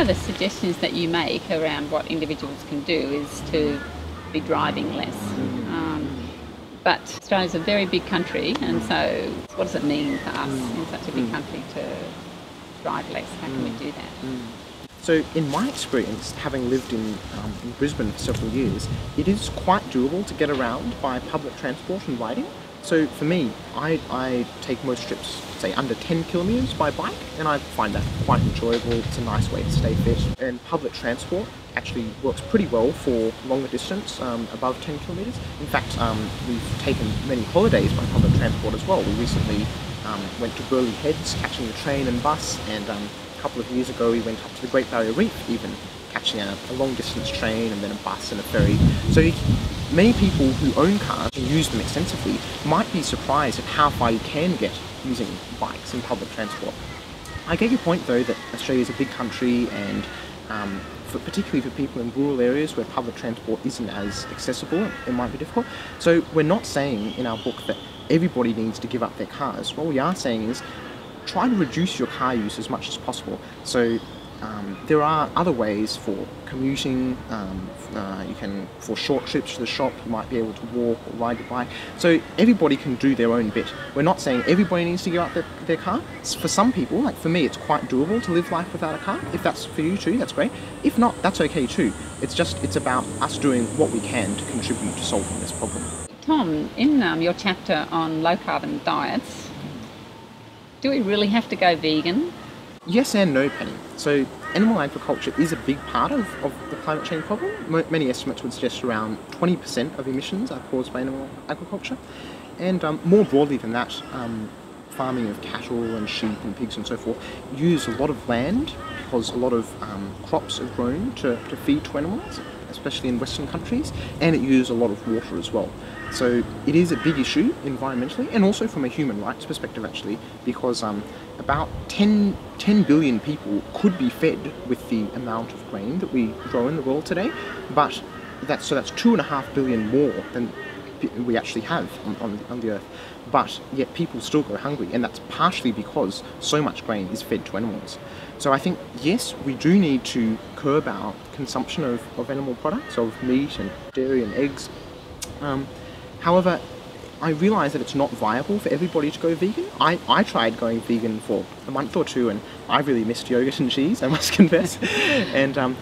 of the suggestions that you make around what individuals can do is to be driving less. Um, but Australia's a very big country, and so what does it mean for us in such a big country to drive less? How can we do that? So, in my experience, having lived in, um, in Brisbane for several years, it is quite doable to get around by public transport and riding. So, for me, I, I take most trips, say, under 10 kilometres by bike, and I find that quite enjoyable. It's a nice way to stay fit. And public transport actually works pretty well for longer distance, um, above 10 kilometres. In fact, um, we've taken many holidays by public transport as well. We recently um, went to Burleigh Heads, catching the train and bus, and um, a couple of years ago we went up to the Great Barrier Reef even, catching a, a long distance train and then a bus and a ferry. So you, many people who own cars and use them extensively might be surprised at how far you can get using bikes and public transport. I get your point though that Australia is a big country and um, for, particularly for people in rural areas where public transport isn't as accessible, it might be difficult. So we're not saying in our book that everybody needs to give up their cars. What we are saying is try to reduce your car use as much as possible. So um, there are other ways for commuting. Um, uh, you can, for short trips to the shop, you might be able to walk or ride your bike. So everybody can do their own bit. We're not saying everybody needs to give up their, their car. For some people, like for me, it's quite doable to live life without a car. If that's for you too, that's great. If not, that's okay too. It's just it's about us doing what we can to contribute to solving this problem. Tom, in um, your chapter on low carbon diets, do we really have to go vegan? Yes and no, Penny. So, animal agriculture is a big part of, of the climate change problem. Mo- many estimates would suggest around 20% of emissions are caused by animal agriculture. And um, more broadly than that, um, farming of cattle and sheep and pigs and so forth use a lot of land because a lot of um, crops are grown to, to feed to animals, especially in Western countries, and it uses a lot of water as well. So it is a big issue environmentally and also from a human rights perspective, actually, because um, about 10, 10 billion people could be fed with the amount of grain that we grow in the world today, but that's so that's two and a half billion more than we actually have on, on, on the earth. But yet people still go hungry, and that's partially because so much grain is fed to animals. So I think, yes, we do need to curb our consumption of, of animal products, of meat and dairy and eggs. Um, however, I realise that it's not viable for everybody to go vegan. I, I tried going vegan for a month or two and I really missed yogurt and cheese, I must confess. and um,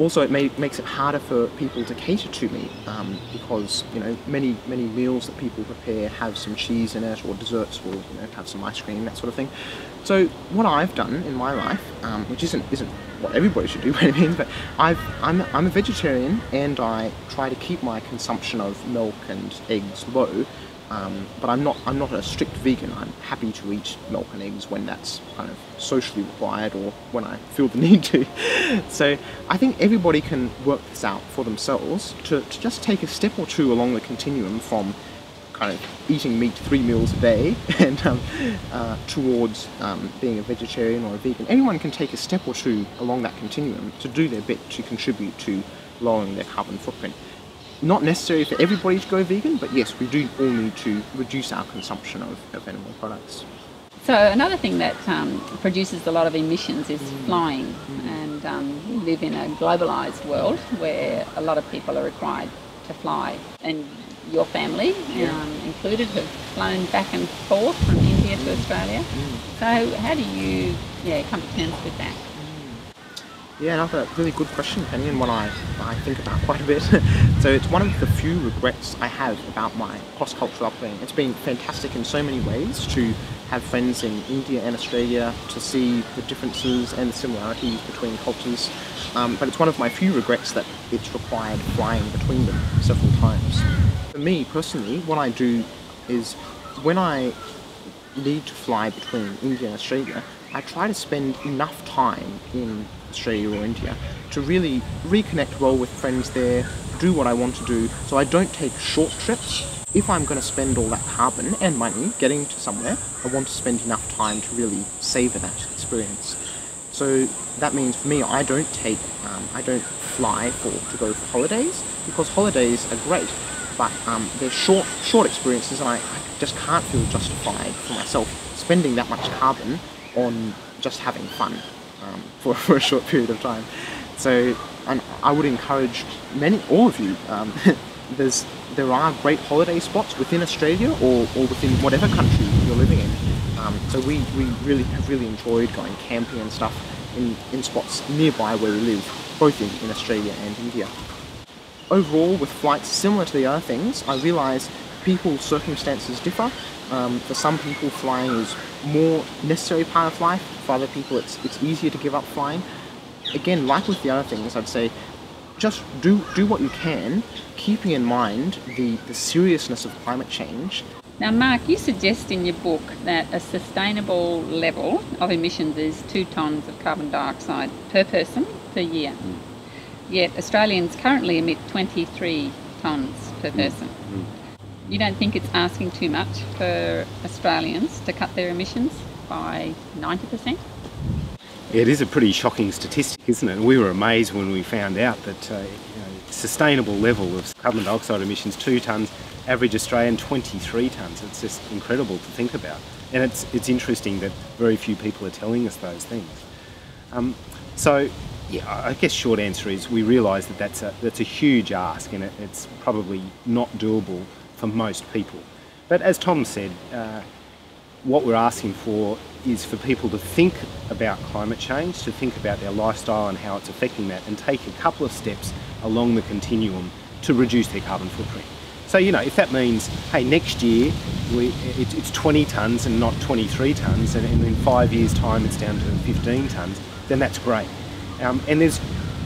also it may, makes it harder for people to cater to me um, because you know many many meals that people prepare have some cheese in it or desserts will you know have some ice cream that sort of thing. So what I've done in my life, um, which isn't isn't what everybody should do by any means, but I've I'm, I'm a vegetarian and I try to keep my consumption of milk and eggs low. Um, but I'm not I'm not a strict vegan. I'm happy to eat milk and eggs when that's kind of socially required or when I feel the need to. so I think everybody can work this out for themselves to, to just take a step or two along the continuum from kind of eating meat three meals a day and um, uh, towards um, being a vegetarian or a vegan. Anyone can take a step or two along that continuum to do their bit to contribute to lowering their carbon footprint not necessary for everybody to go vegan, but yes, we do all need to reduce our consumption of, of animal products. So another thing that um, produces a lot of emissions is flying, and um, we live in a globalised world where a lot of people are required to fly, and your family um, included have flown back and forth from India to Australia. So how do you yeah come to terms with that? Yeah, another really good question, Penny, and one I, I think about quite a bit. so it's one of the few regrets I have about my cross-cultural upbringing. It's been fantastic in so many ways to have friends in India and Australia, to see the differences and the similarities between cultures. Um, but it's one of my few regrets that it's required flying between them several times. For me personally, what I do is when I need to fly between India and Australia, I try to spend enough time in Australia or India to really reconnect well with friends there, do what I want to do, so I don't take short trips. If I'm going to spend all that carbon and money getting to somewhere, I want to spend enough time to really savour that experience. So that means for me, I don't take, um, I don't fly for to go for holidays because holidays are great, but um, they're short, short experiences, and I, I just can't feel justified for myself spending that much carbon on just having fun. Um, for, for a short period of time. So, and I would encourage many, all of you. Um, there's there are great holiday spots within Australia or, or within whatever country you're living in. Um, so we, we really have really enjoyed going camping and stuff in, in spots nearby where we live, both in, in Australia and India. Overall, with flights similar to the other things, I realise people's circumstances differ. Um, for some people, flying is more necessary part of life. For other people, it's it's easier to give up flying. Again, like with the other things, I'd say just do do what you can, keeping in mind the, the seriousness of climate change. Now, Mark, you suggest in your book that a sustainable level of emissions is two tonnes of carbon dioxide per person per year. Mm. Yet Australians currently emit 23 tonnes per person. Mm. You don't think it's asking too much for Australians to cut their emissions by 90%? It is a pretty shocking statistic, isn't it? We were amazed when we found out that uh, you know, sustainable level of carbon dioxide emissions, two tonnes, average Australian 23 tonnes. It's just incredible to think about. And it's, it's interesting that very few people are telling us those things. Um, so yeah, I guess short answer is we realise that that's a, that's a huge ask and it, it's probably not doable for most people. But as Tom said, uh, what we're asking for is for people to think about climate change, to think about their lifestyle and how it's affecting that, and take a couple of steps along the continuum to reduce their carbon footprint. So, you know, if that means, hey, next year we, it, it's 20 tonnes and not 23 tonnes, and, in five years' time it's down to 15 tonnes, then that's great. Um, and there's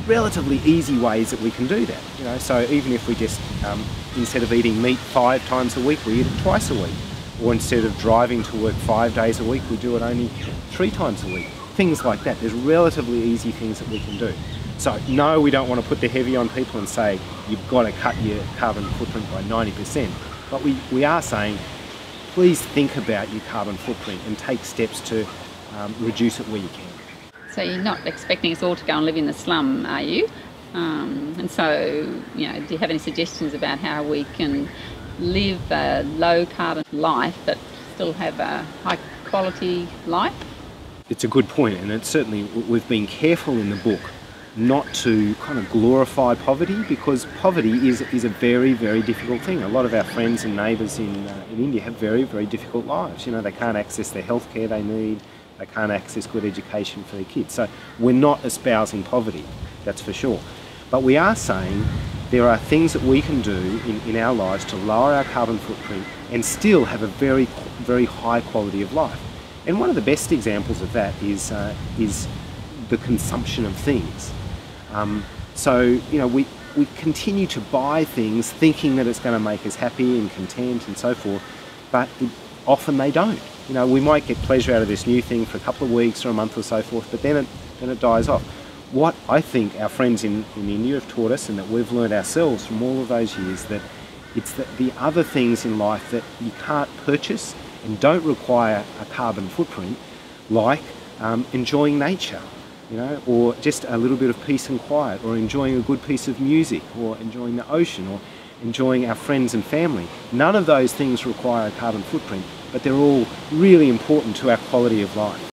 relatively easy ways that we can do that. You know, so even if we just um, instead of eating meat five times a week, we eat it twice a week, or instead of driving to work five days a week, we do it only three times a week. Things like that. There's relatively easy things that we can do. So no, we don't want to put the heavy on people and say you've got to cut your carbon footprint by 90%. But we, we are saying please think about your carbon footprint and take steps to um, reduce it where you can. So you're not expecting us all to go and live in the slum, are you? Um, and so, you know, do you have any suggestions about how we can live a low carbon life but still have a high quality life? It's a good point, and it's certainly we've been careful in the book not to kind of glorify poverty because poverty is, is a very, very difficult thing. A lot of our friends and neighbours in, uh, in India have very, very difficult lives. You know, they can't access the healthcare they need, they can't access good education for their kids. So we're not espousing poverty, that's for sure. But we are saying there are things that we can do in, in our lives to lower our carbon footprint and still have a very, very high quality of life. And one of the best examples of that is, uh, is the consumption of things. Um, so, you know, we, we continue to buy things thinking that it's going to make us happy and content and so forth, but it, often they don't. You know, we might get pleasure out of this new thing for a couple of weeks or a month or so forth, but then it, then it dies off. What I think our friends in, in India have taught us and that we've learned ourselves from all of those years that it's the, the other things in life that you can't purchase and don't require a carbon footprint, like um, enjoying nature, you know, or just a little bit of peace and quiet, or enjoying a good piece of music, or enjoying the ocean, or enjoying our friends and family. None of those things require a carbon footprint, but they're all really important to our quality of life.